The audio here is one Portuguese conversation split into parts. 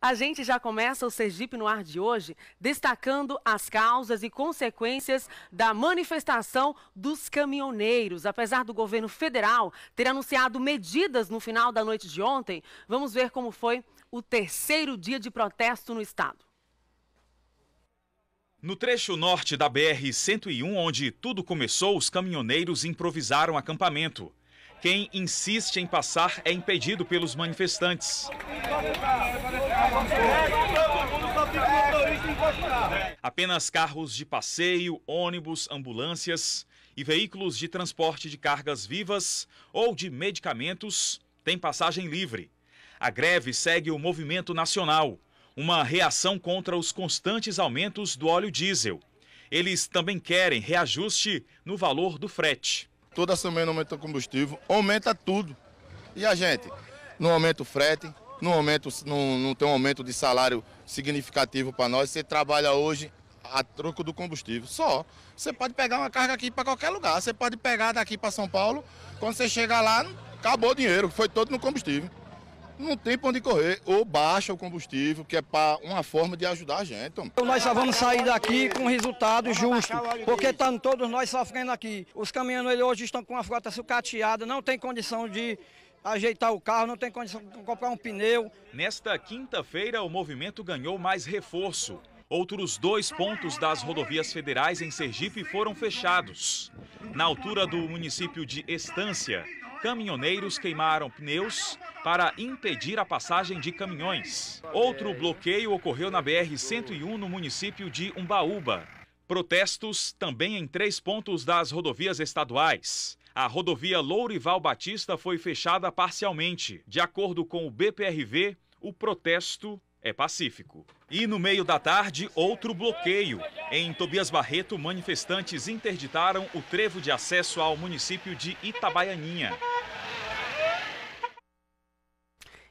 A gente já começa o Sergipe no ar de hoje destacando as causas e consequências da manifestação dos caminhoneiros. Apesar do governo federal ter anunciado medidas no final da noite de ontem, vamos ver como foi o terceiro dia de protesto no estado. No trecho norte da BR-101, onde tudo começou, os caminhoneiros improvisaram acampamento. Quem insiste em passar é impedido pelos manifestantes. Apenas carros de passeio, ônibus, ambulâncias e veículos de transporte de cargas vivas ou de medicamentos têm passagem livre. A greve segue o movimento nacional, uma reação contra os constantes aumentos do óleo diesel. Eles também querem reajuste no valor do frete toda semana aumenta o combustível, aumenta tudo. E a gente não aumenta o frete, não, aumenta, não, não tem um aumento de salário significativo para nós. Você trabalha hoje a troco do combustível, só. Você pode pegar uma carga aqui para qualquer lugar. Você pode pegar daqui para São Paulo, quando você chegar lá, acabou o dinheiro, foi todo no combustível não tem para onde correr. Ou baixa o combustível, que é para uma forma de ajudar a gente. Então, nós só vamos sair daqui com resultado justo, porque estamos todos nós sofrendo aqui. Os caminhoneiros hoje estão com a frota sucateada, não tem condição de ajeitar o carro, não tem condição de comprar um pneu. Nesta quinta-feira, o movimento ganhou mais reforço. Outros dois pontos das rodovias federais em Sergipe foram fechados. Na altura do município de Estância, caminhoneiros queimaram pneus para impedir a passagem de caminhões. Outro bloqueio ocorreu na BR-101 no município de Umbaúba. Protestos também em três pontos das rodovias estaduais. A rodovia Lourival Batista foi fechada parcialmente. De acordo com o BPRV, o protesto é pacífico. E no meio da tarde, outro bloqueio. Em Tobias Barreto, manifestantes interditaram o trevo de acesso ao município de Itabaianinha.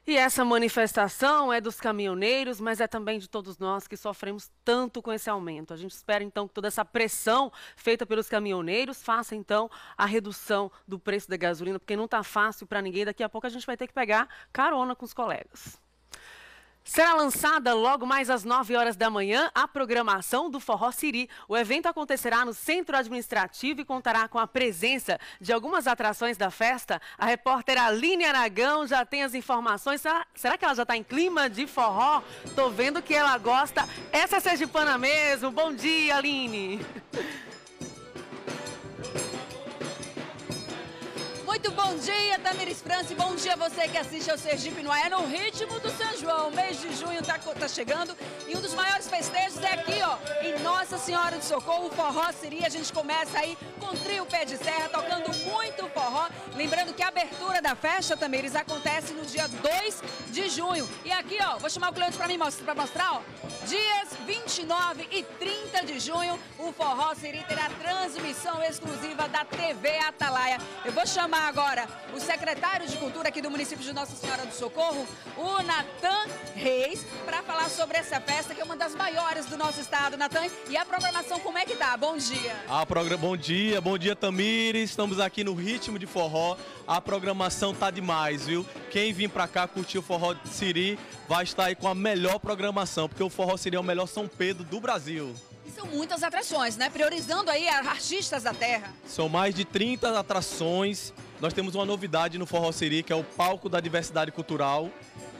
E essa manifestação é dos caminhoneiros, mas é também de todos nós que sofremos tanto com esse aumento. A gente espera então que toda essa pressão feita pelos caminhoneiros faça então a redução do preço da gasolina, porque não está fácil para ninguém. Daqui a pouco a gente vai ter que pegar carona com os colegas. Será lançada logo mais às 9 horas da manhã a programação do Forró Siri. O evento acontecerá no Centro Administrativo e contará com a presença de algumas atrações da festa. A repórter Aline Aragão já tem as informações. Será, que ela já está em clima de forró? Tô vendo que ela gosta. Essa é Sergipana mesmo. Bom dia, Aline. Muito bom dia, Tamires e bom dia a você que assiste ao Sergipe no Ar, no ritmo do São João. Mês de junho tá, tá chegando e um dos maiores festejos é aqui, ó, em Nossa Senhora de Socorro, o Forró Siri. A gente começa aí com trio Pé de Serra, tocando muito forró. Lembrando que a abertura da festa, Tamires, acontece no dia 2 de junho. E aqui, ó, vou chamar o cliente para mim mostrar, ó, dias 29 e 30 de junho, o Forró Siri terá transmissão exclusiva da TV Atalaia. Eu vou chamar agora o secretário de Cultura aqui do município de Nossa Senhora do Socorro, o Natan Reis, para falar sobre essa festa que é uma das maiores do nosso estado, Natan. E a programação como é que tá? Bom dia. A progra... Bom dia, bom dia Tamires. Estamos aqui no ritmo de forró. A programação tá demais, viu? Quem vir para cá curtir o forró de Siri vai estar aí com a melhor programação, porque o forró Siri é o melhor São Pedro do Brasil. São muitas atrações, né? Priorizando aí artistas da terra. São mais de 30 atrações nós temos uma novidade no Forró Siri, que é o palco da diversidade cultural.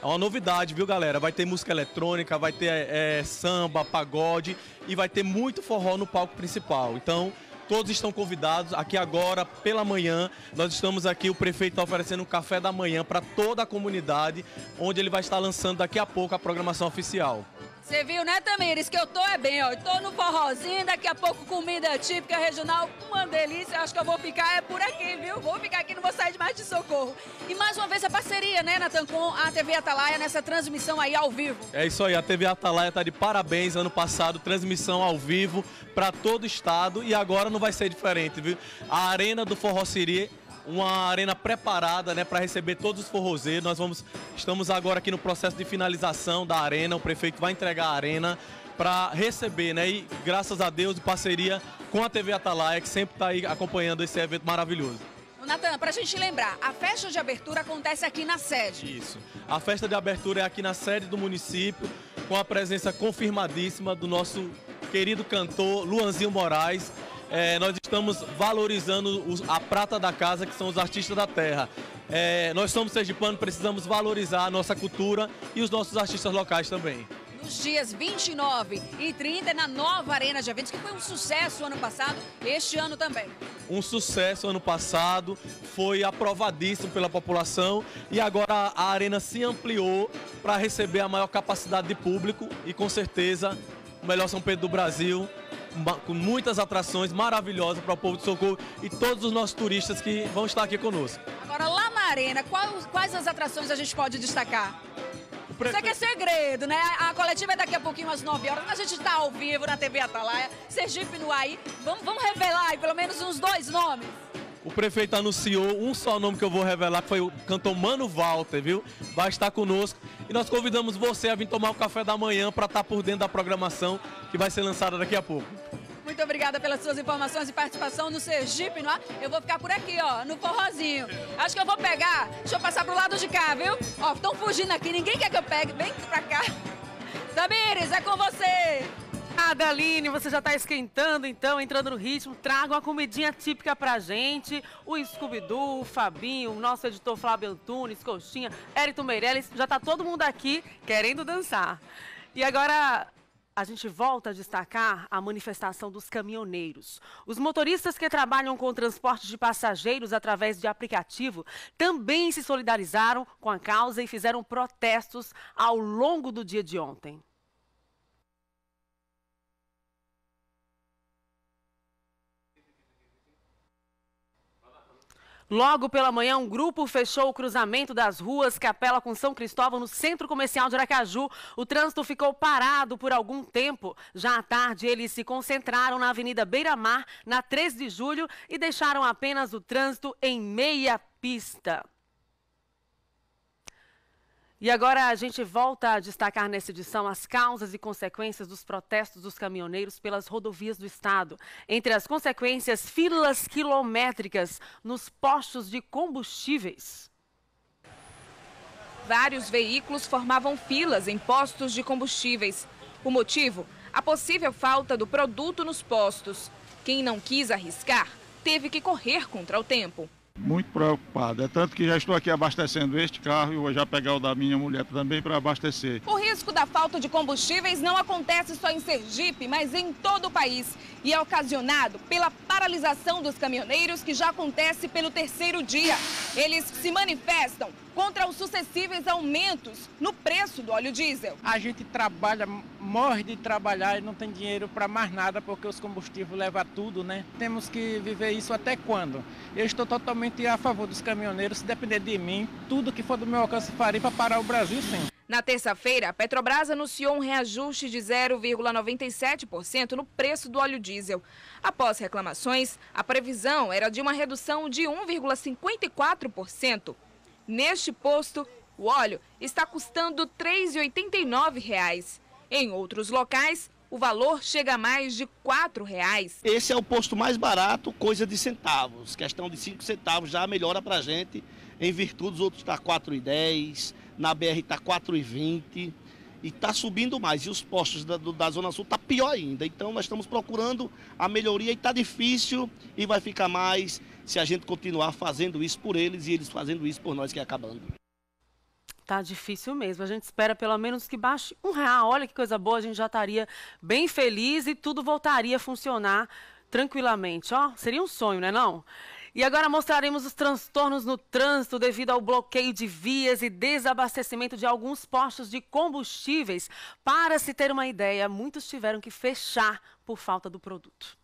É uma novidade, viu, galera? Vai ter música eletrônica, vai ter é, samba, pagode e vai ter muito forró no palco principal. Então, todos estão convidados. Aqui agora, pela manhã, nós estamos aqui, o prefeito está oferecendo um café da manhã para toda a comunidade, onde ele vai estar lançando daqui a pouco a programação oficial. Você viu, né, Tamires, que eu tô é bem, ó. Tô no forrozinho, daqui a pouco comida típica regional, uma delícia. Acho que eu vou ficar é por aqui, viu? Vou ficar aqui, não vou sair de mais de socorro. E mais uma vez a parceria, né, Natan, com a TV Atalaia nessa transmissão aí ao vivo. É isso aí, a TV Atalaia tá de parabéns. Ano passado, transmissão ao vivo para todo o estado e agora não vai ser diferente, viu? A Arena do Forró Siri uma arena preparada né, para receber todos os forrozeiros. Nós vamos, estamos agora aqui no processo de finalização da arena, o prefeito vai entregar a arena para receber, né? E graças a Deus, parceria com a TV Atalaia, que sempre está aí acompanhando esse evento maravilhoso. Natan, para a gente lembrar, a festa de abertura acontece aqui na sede. Isso. A festa de abertura é aqui na sede do município, com a presença confirmadíssima do nosso querido cantor Luanzinho Moraes. É, nós estamos valorizando os, a prata da casa, que são os artistas da terra. É, nós somos sergipanos, precisamos valorizar a nossa cultura e os nossos artistas locais também nos dias 29 e 30 na nova Arena de Eventos, que foi um sucesso ano passado, este ano também. Um sucesso ano passado, foi aprovadíssimo pela população e agora a arena se ampliou para receber a maior capacidade de público e com certeza o melhor São Pedro do Brasil, com muitas atrações maravilhosas para o povo de Socorro e todos os nossos turistas que vão estar aqui conosco. Agora lá na arena, quais, quais as atrações a gente pode destacar? Isso aqui é segredo, né? A coletiva é daqui a pouquinho, às 9 horas. Mas a gente está ao vivo na TV Atalaia, Sergipe no AI. Vamos, vamos revelar aí pelo menos uns dois nomes. O prefeito anunciou um só nome que eu vou revelar, que foi o cantor Mano Walter, viu? Vai estar conosco. E nós convidamos você a vir tomar o café da manhã para estar por dentro da programação que vai ser lançada daqui a pouco. Muito obrigada pelas suas informações e participação no Sergipe, não é? Eu vou ficar por aqui, ó, no forrozinho. Acho que eu vou pegar, deixa eu passar pro lado de cá, viu? Ó, estão fugindo aqui, ninguém quer que eu pegue, vem pra cá. Tamires, é com você. Adaline, você já está esquentando, então, entrando no ritmo. Traga uma comidinha típica pra gente. O Scooby-Doo, o Fabinho, o nosso editor Flávio Antunes, Coxinha, Érito Meirelles. Já está todo mundo aqui querendo dançar. E agora, a gente volta a destacar a manifestação dos caminhoneiros. Os motoristas que trabalham com o transporte de passageiros através de aplicativo também se solidarizaram com a causa e fizeram protestos ao longo do dia de ontem. Logo pela manhã, um grupo fechou o cruzamento das ruas Capela com São Cristóvão no centro comercial de Aracaju. O trânsito ficou parado por algum tempo. Já à tarde, eles se concentraram na Avenida Beira Mar, na 13 de julho, e deixaram apenas o trânsito em meia pista. E agora a gente volta a destacar nessa edição as causas e consequências dos protestos dos caminhoneiros pelas rodovias do estado. Entre as consequências, filas quilométricas nos postos de combustíveis. Vários veículos formavam filas em postos de combustíveis. O motivo? A possível falta do produto nos postos. Quem não quis arriscar teve que correr contra o tempo muito preocupado. É tanto que já estou aqui abastecendo este carro e vou já pegar o da minha mulher também para abastecer. O risco da falta de combustíveis não acontece só em Sergipe, mas em todo o país. E é ocasionado pela paralisação dos caminhoneiros, que já acontece pelo terceiro dia. Eles se manifestam contra os sucessivos aumentos no preço do óleo diesel. A gente trabalha, morre de trabalhar e não tem dinheiro para mais nada porque os combustíveis levam tudo, né? Temos que viver isso até quando? Eu estou totalmente a favor dos caminhoneiros, se depender de mim, tudo que for do meu alcance farei para parar o Brasil sim. Na terça-feira, a Petrobras anunciou um reajuste de 0,97% no preço do óleo diesel. Após reclamações, a previsão era de uma redução de 1,54%. Neste posto, o óleo está custando R$ 3,89. Em outros locais, o valor chega a mais de R$ 4,00. Esse é o posto mais barato, coisa de centavos. Questão de 5 centavos já melhora para a gente. Em virtude dos outros está R$ 4,10, na BR está R$ 4,20 e está subindo mais. E os postos da, da Zona Sul está pior ainda. Então nós estamos procurando a melhoria e está difícil e vai ficar mais se a gente continuar fazendo isso por eles e eles fazendo isso por nós que é acabando. Tá difícil mesmo. A gente espera pelo menos que baixe um real. Olha que coisa boa, a gente já estaria bem feliz e tudo voltaria a funcionar tranquilamente. Ó, seria um sonho, né não? E agora mostraremos os transtornos no trânsito devido ao bloqueio de vias e desabastecimento de alguns postos de combustíveis. Para se ter uma ideia, muitos tiveram que fechar por falta do produto.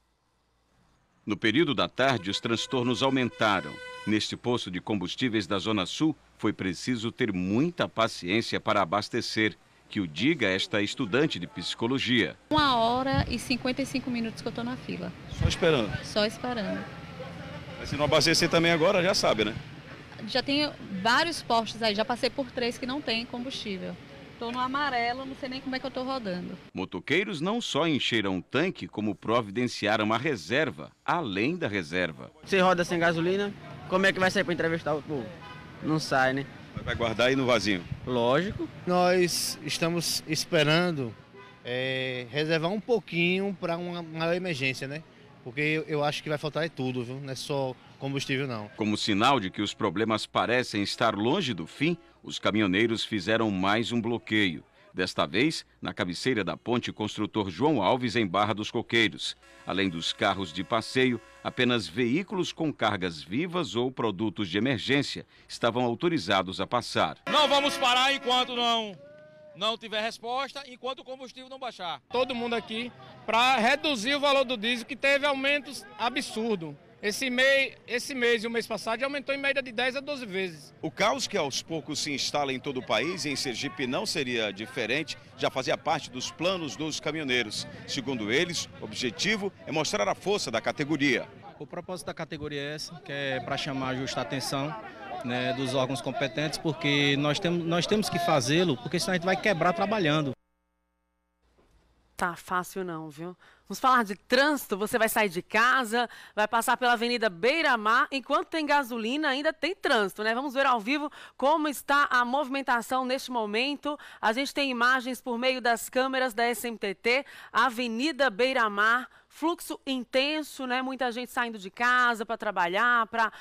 No período da tarde, os transtornos aumentaram. Neste posto de combustíveis da Zona Sul, foi preciso ter muita paciência para abastecer, que o diga esta estudante de psicologia. Uma hora e 55 minutos que eu estou na fila. Só esperando? Só esperando. Mas se não abastecer também agora, já sabe, né? Já tem vários postos aí, já passei por três que não tem combustível. Estou no amarelo, não sei nem como é que eu estou rodando. Motoqueiros não só encheram o tanque, como providenciaram uma reserva, além da reserva. Você roda sem gasolina, Como é que vai sair para entrevistar o povo? Não sai, né? Vai guardar aí no vasinho? Lógico. Nós estamos esperando é, reservar um pouquinho para uma maior emergência, né? Porque eu, eu acho que vai faltar tudo, viu? Não é só combustível, não. Como sinal de que os problemas parecem estar longe do fim, os caminhoneiros fizeram mais um bloqueio. Desta vez, na cabeceira da ponte Construtor João Alves, em Barra dos Coqueiros. Além dos carros de passeio, apenas veículos com cargas vivas ou produtos de emergência estavam autorizados a passar. Não vamos parar enquanto não não tiver resposta, enquanto o combustível não baixar. Todo mundo aqui para reduzir o valor do diesel, que teve aumentos absurdos. Esse mês, esse mês e o mês passado já aumentou em média de 10 a 12 vezes. O caos que aos poucos se instala em todo o país e em Sergipe não seria diferente, já fazia parte dos planos dos caminhoneiros. Segundo eles, o objetivo é mostrar a força da categoria. O propósito da categoria é essa, que é para chamar a justa atenção né, dos órgãos competentes, porque nós temos, nós temos que fazê-lo, porque senão a gente vai quebrar trabalhando. Tá fácil não, viu? Vamos falar de trânsito. Você vai sair de casa, vai passar pela Avenida Beira Mar. Enquanto tem gasolina, ainda tem trânsito, né? Vamos ver ao vivo como está a movimentação neste momento. A gente tem imagens por meio das câmeras da SMTT, Avenida Beira Mar, fluxo intenso, né? Muita gente saindo de casa para trabalhar, para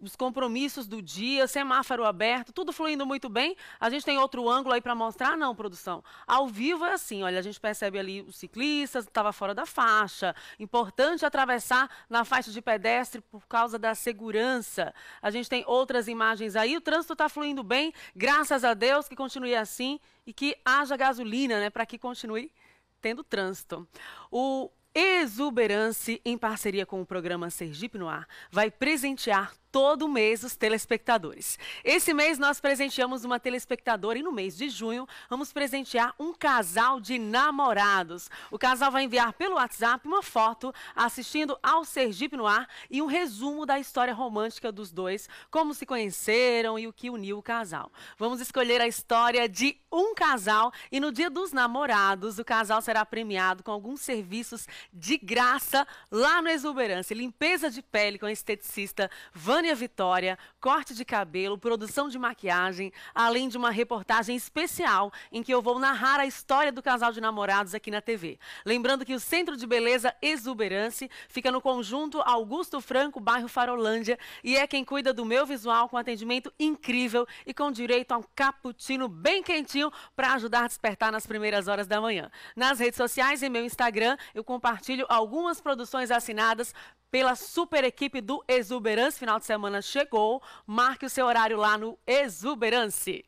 os compromissos do dia, semáforo aberto, tudo fluindo muito bem. A gente tem outro ângulo aí para mostrar? Não, produção. Ao vivo é assim, olha, a gente percebe ali os ciclistas, estava fora da faixa. Importante atravessar na faixa de pedestre por causa da segurança. A gente tem outras imagens aí, o trânsito está fluindo bem, graças a Deus que continue assim e que haja gasolina, né, para que continue tendo trânsito. O Exuberance, em parceria com o programa Sergipe no Ar, vai presentear todo mês os telespectadores. Esse mês nós presenteamos uma telespectadora e no mês de junho vamos presentear um casal de namorados. O casal vai enviar pelo WhatsApp uma foto assistindo ao Sergipe no ar e um resumo da história romântica dos dois, como se conheceram e o que uniu o casal. Vamos escolher a história de um casal e no dia dos namorados o casal será premiado com alguns serviços de graça lá no Exuberância. Limpeza de pele com a esteticista Van Vitória, corte de cabelo, produção de maquiagem, além de uma reportagem especial em que eu vou narrar a história do casal de namorados aqui na TV. Lembrando que o Centro de Beleza Exuberance fica no conjunto Augusto Franco, bairro Farolândia, e é quem cuida do meu visual com atendimento incrível e com direito a um cappuccino bem quentinho para ajudar a despertar nas primeiras horas da manhã. Nas redes sociais e meu Instagram, eu compartilho algumas produções assinadas pela super equipe do Exuberance. Final de semana chegou. Marque o seu horário lá no Exuberance.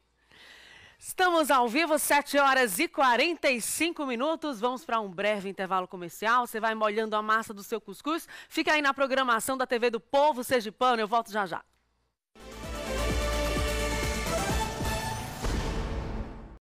Estamos ao vivo, 7 horas e 45 minutos. Vamos para um breve intervalo comercial. Você vai molhando a massa do seu cuscuz. Fica aí na programação da TV do Povo Sergipano. Eu volto já já.